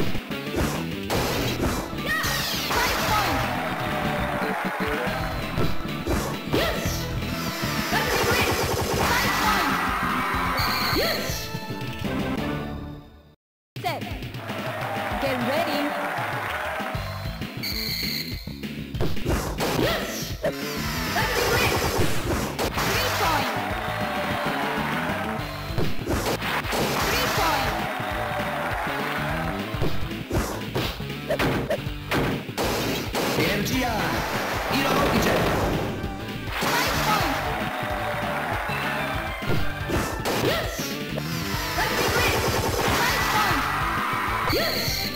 Bye. Yes! Rugby nice one! Yes!